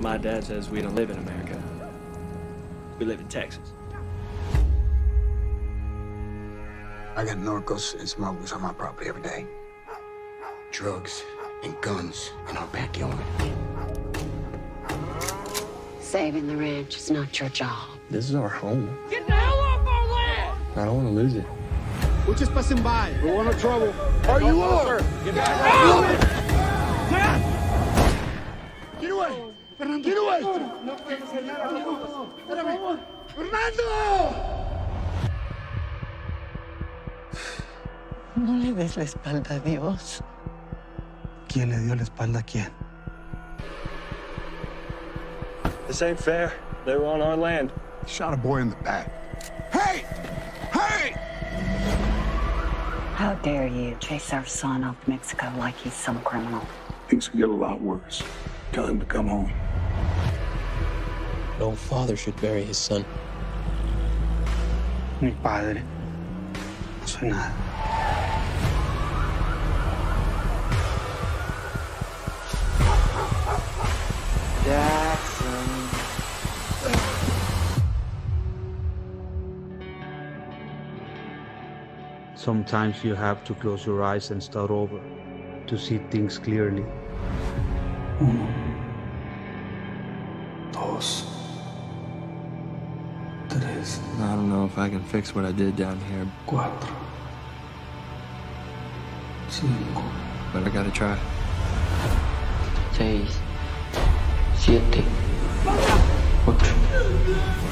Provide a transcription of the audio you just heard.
My dad says we don't live in America. We live in Texas. I got narcos and smugglers on my property every day. Drugs and guns in our backyard. Saving the ranch is not your job. This is our home. Get the hell off our land! I don't want to lose it. We're just passing by. We want no trouble. Are you back. Get away! Get away! Fernando! No le des la espalda a Dios. ¿Quién le dio la espalda a quién? This ain't fair. They were on our land. Shot a boy in the back. Hey! How dare you chase our son off Mexico like he's some criminal? Things could get a lot worse. Tell him to come home. No father should bury his son. Mi padre. No soy nada. Sometimes you have to close your eyes and start over to see things clearly. Uno. Dos. Tres. I don't know if I can fix what I did down here, Cuatro. Cinco. but I gotta try. Seis. Siete. Ocho. Nueve.